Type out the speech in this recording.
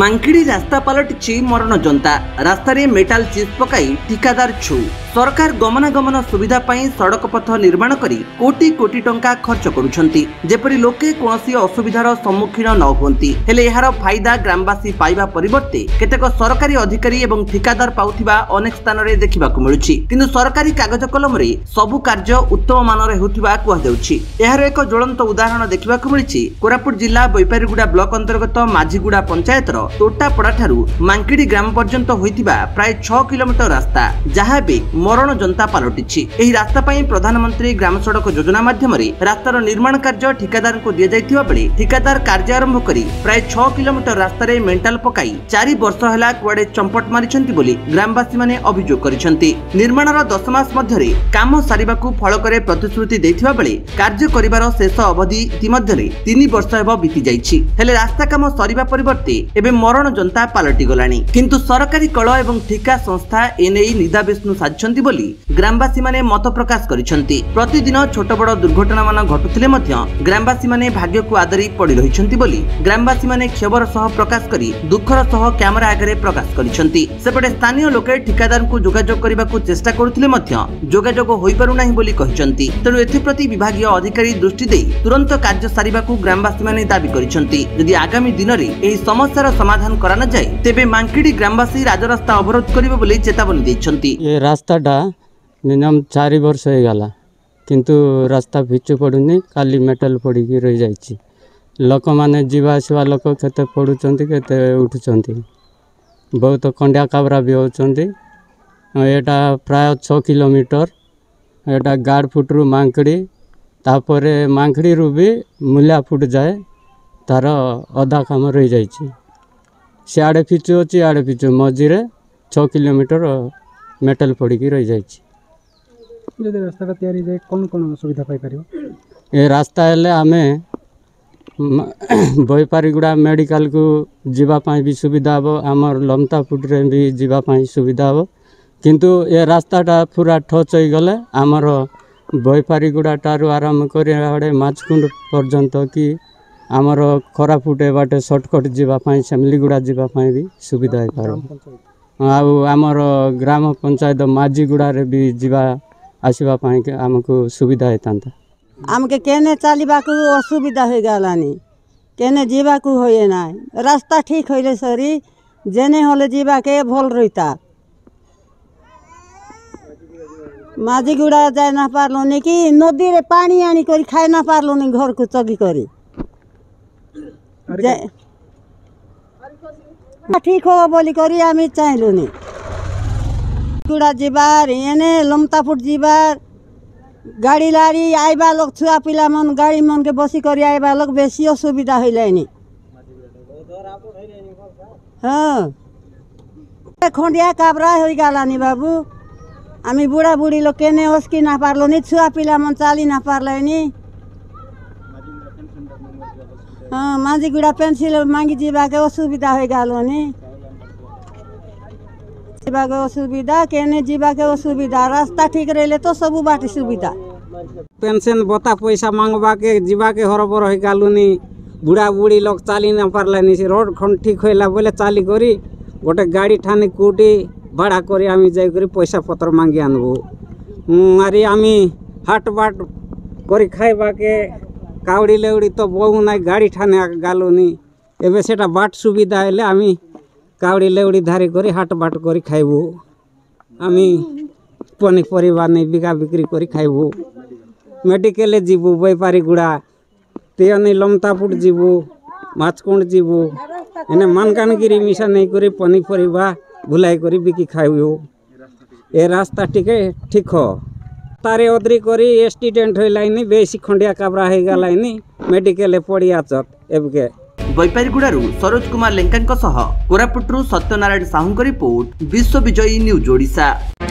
মাংকিড়ি রাস্তা পালটিছি মরণ যন্তা রাস্তায় মেটাল চিজ পকাই ঠিকাদার ছৌ সরকার গমনাগমন সুবিধা পাই সড়ক পথ নির্মাণ করে কোটি কোটি টঙ্কা খরচ করছেন যেপরি লোকে কৌশি অসুবিধার সম্মুখীন ন হুঁতি হলে এর ফাইদা গ্রামবাসী পাইবা পরিবর্তে কেতেক সরকারি অধিকারী এবং ঠিকাদার পাওয়া অনেক স্থানরে দেখা মিলুছি কিন্তু সরকারি কাগজ কলমরে সবু কার্য উত্তম মানরে হেউথিবা কুহযাউছি এর এক জ্বলন্ত উদাহরণ দেখা মিলছে কোরাপুট জেলা বৈপারীগুড়া ব্লক অন্তর্গত মাঝিগুড়া পঞ্চায়েতর তোটাপড়া ঠার মাঙ্কিড়ি গ্রাম পর্যন্ত হয়ে প্রায় ছ কিলোমিটর রাস্তা যাহা ମରଣ ଯନ୍ତା ପାଲଟିଛି ଏହି ରାସ୍ତା ପାଇଁ ପ୍ରଧାନମନ୍ତ୍ରୀ ଗ୍ରାମ ସଡ଼କ ଯୋଜନା ମାଧ୍ୟମରେ ରାସ୍ତାର ନିର୍ମାଣ କାର୍ଯ୍ୟ ଠିକାଦାରଙ୍କୁ ଦିଆଯାଇଥିବା ବେଳେ ଠିକାଦାର କାର୍ଯ୍ୟ ଆରମ୍ଭ କରି ପ୍ରାୟ ଛଅ କିଲୋମିଟର ରାସ୍ତାରେ ମେଣ୍ଟାଲ ପକାଇ ଚାରି ବର୍ଷ ହେଲା କୁଆଡ଼େ ଚମ୍ପଟ ମାରିଛନ୍ତି ବୋଲି ଗ୍ରାମବାସୀମାନେ ଅଭିଯୋଗ କରିଛନ୍ତି ନିର୍ମାଣର ଦଶ ମାସ ମଧ୍ୟରେ କାମ ସାରିବାକୁ ଫଳକରେ ପ୍ରତିଶ୍ରୁତି ଦେଇଥିବା ବେଳେ କାର୍ଯ୍ୟ କରିବାର ଶେଷ ଅବଧି ଇତିମଧ୍ୟରେ ତିନି ବର୍ଷ ହେବ ବିତିଯାଇଛି ହେଲେ ରାସ୍ତା କାମ ସରିବା ପରିବର୍ତ୍ତେ ଏବେ ମରଣ ଯନ୍ତା ପାଲଟିଗଲାଣି କିନ୍ତୁ ସରକାରୀ କଳ ଏବଂ ଠିକା ସଂସ୍ଥା ଏନେଇ ନିଦାବିଷ୍ଣୁ ସାଜିଛନ୍ତି କରୁଛନ୍ତି ବୋଲି ଗ୍ରାମବାସୀମାନେ ମତ ପ୍ରକାଶ କରିଛନ୍ତି ପ୍ରତିଦିନ ଛୋଟ ବଡ଼ ଦୁର୍ଘଟଣାମାନ ଘଟୁଥିଲେ ମଧ୍ୟ ଗ୍ରାମବାସୀମାନେ ଭାଗ୍ୟକୁ ଆଦରି ପଡ଼ି ରହିଛନ୍ତି ବୋଲି ଗ୍ରାମବାସୀମାନେ କ୍ଷୋଭର ସହ ପ୍ରକାଶ କରି ଦୁଃଖର ସହ କ୍ୟାମେରା ଆଗରେ ପ୍ରକାଶ କରିଛନ୍ତି ସେପଟେ ସ୍ଥାନୀୟ ଲୋକେ ଠିକାଦାରଙ୍କୁ ଯୋଗାଯୋଗ କରିବାକୁ ଚେଷ୍ଟା କରୁଥିଲେ ମଧ୍ୟ ଯୋଗାଯୋଗ ହୋଇପାରୁନାହିଁ ବୋଲି କହିଛନ୍ତି ତେଣୁ ଏଥିପ୍ରତି ବିଭାଗୀୟ ଅଧିକାରୀ ଦୃଷ୍ଟି ଦେଇ ତୁରନ୍ତ କାର୍ଯ୍ୟ ସାରିବାକୁ ଗ୍ରାମବାସୀମାନେ ଦାବି କରିଛନ୍ତି ଯଦି ଆଗାମୀ ଦିନରେ ଏହି ସମସ୍ୟାର ସମାଧାନ କରାନଯାଏ ତେବେ ମାଙ୍କିଡି ଗ୍ରାମବାସୀ ରାଜରାସ୍ତା ଅବରୋଧ କରିବେ ବୋଲି ଚେତାବନୀ ଦେଇଛନ୍ତି ରାସ୍ତା ରାସ୍ତାଟା ମିନିମମ୍ ଚାରି ବର୍ଷ ହେଇଗଲା କିନ୍ତୁ ରାସ୍ତା ଫିଚୁ ପଡ଼ୁନି କାଲି ମେଟାଲ ପଡ଼ିକି ରହିଯାଇଛି ଲୋକମାନେ ଯିବା ଆସିବା ଲୋକ କେତେ ପଡ଼ୁଛନ୍ତି କେତେ ଉଠୁଛନ୍ତି ବହୁତ କଣ୍ଡିଆ କାବରା ବି ହେଉଛନ୍ତି ଏଇଟା ପ୍ରାୟ ଛଅ କିଲୋମିଟର ଏଇଟା ଗାଡ଼ଫୁଟରୁ ମାଙ୍କଡ଼ି ତାପରେ ମାଙ୍କଡ଼ିରୁ ବି ମୁଲିଆଫୁଟ ଯାଏ ତା'ର ଅଧା କାମ ରହିଯାଇଛି ସିଆଡ଼େ ପିଚୁ ଅଛି ଇଆଡ଼େ ପିଚୁ ମଝିରେ ଛଅ କିଲୋମିଟର ମେଟାଲ ପଡ଼ିକି ରହିଯାଇଛି ଯଦି ରାସ୍ତାଟା ତିଆରି ହେଇଯାଏ କ'ଣ କ'ଣ ସୁବିଧା ପାଇପାରିବ ଏ ରାସ୍ତା ହେଲେ ଆମେ ବୈପାରିଗୁଡ଼ା ମେଡ଼ିକାଲକୁ ଯିବା ପାଇଁ ବି ସୁବିଧା ହେବ ଆମର ଲମତାପୁଟରେ ବି ଯିବା ପାଇଁ ସୁବିଧା ହେବ କିନ୍ତୁ ଏ ରାସ୍ତାଟା ପୁରା ଠଚ୍ ହୋଇଗଲେ ଆମର ବୈପାରିଗୁଡ଼ାଠାରୁ ଆରମ୍ଭ କରି ଆଡ଼େ ମାଛକୁଣ୍ଡ ପର୍ଯ୍ୟନ୍ତ କି ଆମର ଖରାପୁଟ ବାଟେ ସର୍ଟକଟ୍ ଯିବା ପାଇଁ ସେମିଲିଗୁଡ଼ା ଯିବା ପାଇଁ ବି ସୁବିଧା ହେଇପାରିବ ଆଉ ଆମର ଗ୍ରାମ ପଞ୍ଚାୟତ ମାଝିଗୁଡ଼ାରେ ବି ଯିବା ଆସିବା ପାଇଁ ଆମକୁ ସୁବିଧା ହେଇଥାନ୍ତା ଆମକେ କେନେ ଚାଲିବାକୁ ଅସୁବିଧା ହୋଇଗଲାନି କେନେ ଯିବାକୁ ହୁଏ ନାହିଁ ରାସ୍ତା ଠିକ୍ ହୋଇଲେ ସରି ଯେନେ ହେଲେ ଯିବାକେ ଭଲ ରହିତା ମାଝିଗୁଡ଼ା ଯାଇ ନା ପାରିଲୁନି କି ନଦୀରେ ପାଣି ଆଣିକରି ଖାଇ ନା ପାରଲୁନି ଘରକୁ ଚଗି କରି ঠিক হব বলি করি আমি চাইলুনি কুড়া যাবার এনে লমতাপুর যাবার গাড়ি লাড়ি আইবা লোক ছুয়া পিলা মন গাড়ি মনকে বসি করি আইবা লোক বেশি অসুবিধা হইলাইনি হ্যাঁ খন্ডিয়া কাবরা হয়ে গেলানি বাবু আমি বুড়া বুড়ি লোক কেনে অসকি না পারলো নি ছুয়া পিলা মন চালি না পারলাইনি হ্যাঁ, মাঝে গুড়া পেন্সিল মাগি যাবাকে অসুবিধা হয়ে গেল যাবাকে অসুবিধা কেনে যাবাকে অসুবিধা রাস্তা ঠিক রহলে তো সবু বাটে সুবিধা পেনশন বতা পয়সা মাংবাকে যাবাকে হরবর হয়ে গেলুনি বুড়া বুড়ি লোক চালি না পারলানি সে রোড খন ঠিক হইলা বলে চালি করি গোটে গাড়ি ঠানি কুটি ভাড়া করে আমি যাই করে পয়সা পত্র মাগি আনবো আর আমি হাট বাট করে খাইবাকে କାଉଡ଼ି ଲେଉଡ଼ି ତ ବହୁ ନାହିଁ ଗାଡ଼ି ଠାନେ ଗାଲୁନି ଏବେ ସେଟା ବାଟ ସୁବିଧା ହେଲେ ଆମେ କାଉଡ଼ି ଲେଉଡ଼ି ଧାରି କରି ହାଟ ବାଟ କରି ଖାଇବୁ ଆମେ ପନିପରିବା ନେଇ ବିକା ବିକ୍ରି କରି ଖାଇବୁ ମେଡ଼ିକାଲ ଯିବୁ ବେପାରୀ ଗୁଡ଼ା ତିଅନି ଲମତାପୁଟ ଯିବୁ ମାଛକୁଣ୍ଡ ଯିବୁ ଏନେ ମାନକାନଗିରି ମିଶା ନେଇକରି ପନିପରିବା ବୁଲାଇ କରି ବିକି ଖାଇବୁ ଏ ରାସ୍ତା ଟିକେ ଠିକ ತಾರೆ ಒದ್ರಿ ಕೊರಿ ಎಸ್ಟಿಡೆಂಟ್ ಹೊಯ್ಲೈನಿ ಬೇಸಿ ಖಂಡಿಯಾ ಕಾಬ್ರಾ ହେଇಗଲାଇନି ମେଡିକାଲ ପଡ଼ିଆ ଚଟ ଏବେ ବୈପାରିଗୁଡ଼ାରୁ ସରୋଜ କୁମାର ଲେଙ୍କାଙ୍କ ସହ କୋରାପୁଟରୁ ସତ୍ୟନାରାୟଣ ସାହୁଙ୍କ ରିପୋର୍ଟ ବିଶ୍ୱ ବିଜୟୀ ନ୍ୟୁଜ୍ ଓଡ଼ିଶା